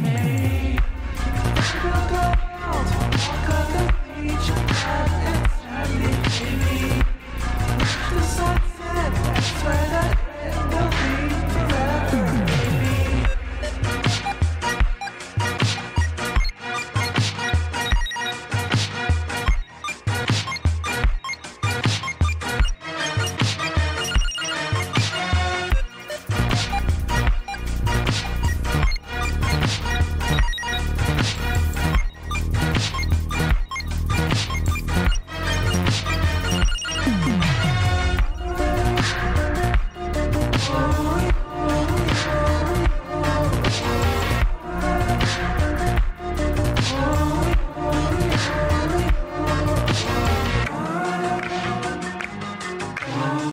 made. We'll go out, walk on the beach.